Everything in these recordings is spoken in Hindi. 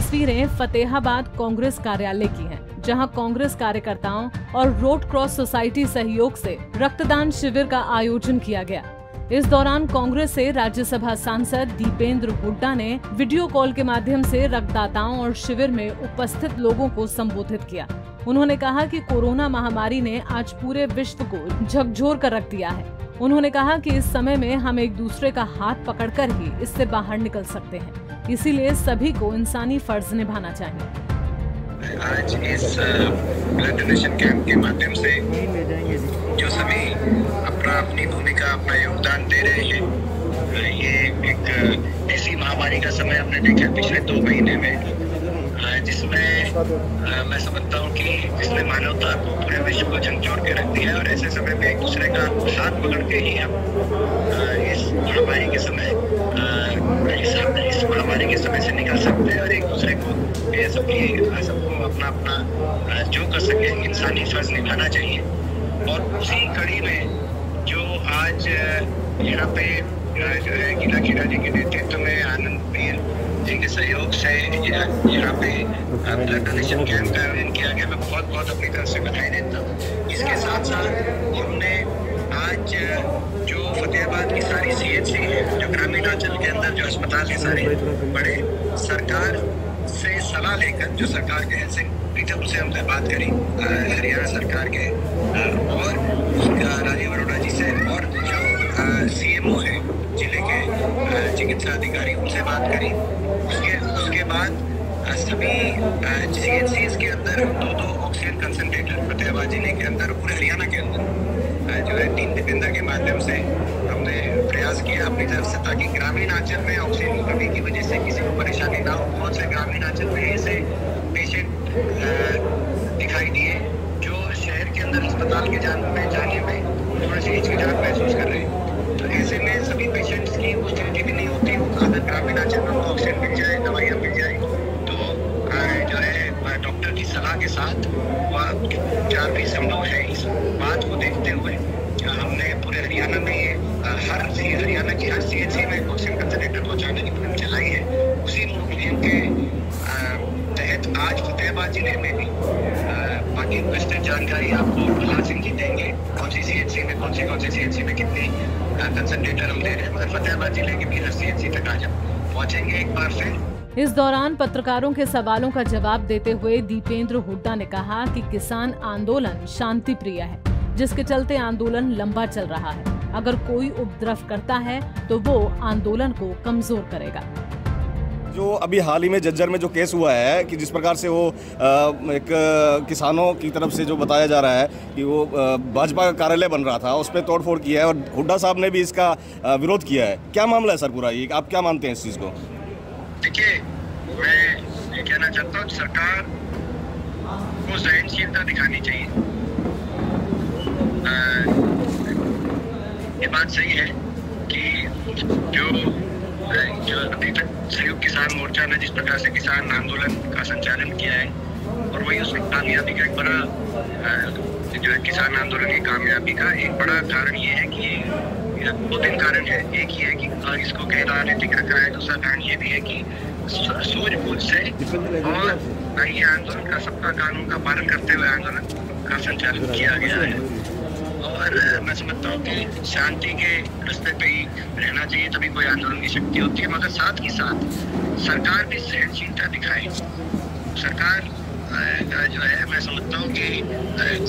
तस्वीरें फतेहाबाद कांग्रेस कार्यालय की हैं, जहाँ कांग्रेस कार्यकर्ताओं और रोड क्रॉस सोसाइटी सहयोग से रक्तदान शिविर का आयोजन किया गया। इस दौरान कांग्रेस से राज्यसभा सांसद दीपेंद्र हुड्डा ने वीडियो कॉल के माध्यम से रक्तदाताओं और शिविर में उपस्थित लोगों को संबोधित किया। उन्होंने कहा कि कोरोना महामारी ने आज पूरे विश्व को झकझोर कर रख दिया है। उन्होंने कहा कि इस समय में हम एक दूसरे का हाथ पकड़कर ही इससे बाहर निकल सकते हैं। इसीलिए सभी को इंसानी फ़र्ज़ निभाना चाहिए। आज इस ब्लड डोनेशन कैंप के माध्यम से जो सभी अपना अपनी भूमिका, अपना योगदान दे रहे हैं ये एक ऐसी महामारी का समय हमने देखा पिछले दो महीने में जिसमें मैं समझता हूँ कि जिसने मानवता को पूरे विश्व को झंझोड़ के रख दिया है और ऐसे समय में एक दूसरे का हाथ पकड़ के ही हम इस महामारी के समय इस, महामारी के समय से निकल सकते हैं और एक दूसरे को सबकी सबको अपना अपना जो कर सके इंसानी फ़र्ज़ निभाना चाहिए। और उसी कड़ी में जो आज यहाँ पे है गीला खीरा जी के नेतृत्व में आनंद पीर जी के सहयोग से यहाँ पे ब्लड डोनेशन कैंप का आयोजन किया गया मैं बहुत बहुत अपनी तरफ़ से बधाई देता हूँ इसके साथ साथ हमने आज जो फतेहाबाद की सारी सी एच सी है जो ग्रामीण अंचल के अंदर जो अस्पताल है सारे बड़े सरकार से सलाह लेकर जो सरकार के हेल्थ सेक्रेटरी से हमने बात करी हरियाणा सरकार के और राजीव अरोड़ा जी से और जो सीएमओ है ज़िले के चिकित्सा अधिकारी उनसे बात करी। उसके उसके बाद सभी सी के अंदर दो दो ऑक्सीजन कंसनट्रेटर फतेहाबाद ज़िले के अंदर पूरे हरियाणा के अंदर जो है टीम दीपेंद्र के माध्यम से हमने प्रयास किया अपनी तरफ़ से ताकि ग्रामीण अंचल में ऑक्सीजन कमी की वजह से किसी को परेशानी ना हो, बहुत से ग्रामीण अंचल में उपचार भी संभव है। इस बात को देखते हुए हमने पूरे हरियाणा में हर सी हरियाणा की हर सी में ऑक्सीजन कंसनट्रेटर पहुँचाने की मुहिम चलाई है, उसी मुहिम के तहत आज फतेहाबाद ज़िले में भी बाकी विस्तृत जानकारी आपको प्रहलाद सिंह जी देंगे, कौन सी सी एच सी में, कौन सी कौन सी सी एच सी में कितनी कंसनट्रेटर हम दे रहे हैं। मगर फतेहाबाद ज़िले के भी हर सी एच सी तक आज हम पहुँचेंगे। एक बार फिर इस दौरान पत्रकारों के सवालों का जवाब देते हुए दीपेंद्र हुड्डा ने कहा कि किसान आंदोलन शांति प्रिय है, जिसके चलते आंदोलन लंबा चल रहा है। अगर कोई उपद्रव करता है तो वो आंदोलन को कमज़ोर करेगा। जो अभी हाल ही में जज्जर में जो केस हुआ है कि जिस प्रकार से वो एक किसानों की तरफ़ से जो बताया जा रहा है कि वो भाजपा का कार्यालय बन रहा था, उस पर तोड़फोड़ किया है और हुड्डा साहब ने भी इसका विरोध किया है। क्या मामला है सर पूरा ये? आप क्या मानते हैं इस चीज़ को? देखिए, मैं ये कहना चाहता हूँ सरकार को सहनशीलता दिखानी चाहिए। ये बात सही है कि जो जो अभी तक संयुक्त किसान मोर्चा ने जिस प्रकार से किसान आंदोलन का संचालन किया है, और वही उसमें कामयाबी का एक बड़ा जो है किसान आंदोलन की कामयाबी का एक बड़ा कारण ये है कि दो तीन कारण है। एक ही है कि इसको कई राजनीतिक रखा है, दूसरा कारण ये भी है कि सूझबूझ से और ये आंदोलन का सबका कानून का पालन करते हुए आंदोलन का संचालन किया गया है। और मैं समझता हूँ कि शांति के रस्ते पे ही रहना चाहिए, तभी कोई आंदोलन की शक्ति होती है। मगर साथ ही साथ सरकार भी सहनशीलता दिखाए। सरकार जो है, मैं समझता हूँ कि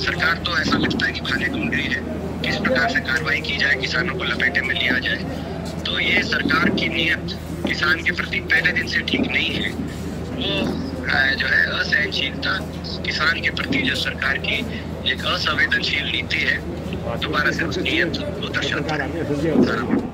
सरकार तो ऐसा लगता है कि खाने ढूंढ रही है। किस प्रकार से कार्रवाई की जाए, किसानों को लपेटे में लिया जाए तो ये सरकार की नीयत किसान के प्रति पहले दिन से ठीक नहीं है। वो जो है, असहनशीलता किसान के प्रति जो सरकार की एक असंवेदनशील नीति है, दोबारा से उस नियत को दर्शाता है।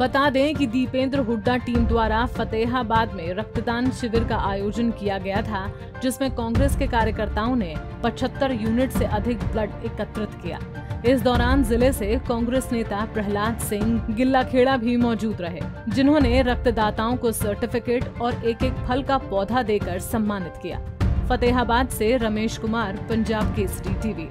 बता दें कि दीपेंद्र हुड्डा टीम द्वारा फतेहाबाद में रक्तदान शिविर का आयोजन किया गया था, जिसमें कांग्रेस के कार्यकर्ताओं ने 75 यूनिट से अधिक ब्लड एकत्रित किया। इस दौरान ज़िले से कांग्रेस नेता प्रहलाद सिंह गिल्ला खेड़ा भी मौजूद रहे, जिन्होंने रक्तदाताओं को सर्टिफिकेट और एक एक फल का पौधा देकर सम्मानित किया। फतेहाबाद से रमेश कुमार, पंजाब केसरी टीवी।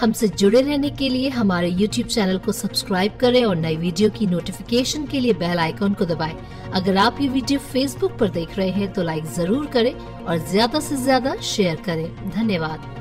हमसे जुड़े रहने के लिए हमारे YouTube चैनल को सब्सक्राइब करें और नई वीडियो की नोटिफिकेशन के लिए बेल आइकॉन को दबाएँ। अगर आप ये वीडियो Facebook पर देख रहे हैं तो लाइक ज़रूर करें और ज़्यादा से ज़्यादा शेयर करें। धन्यवाद।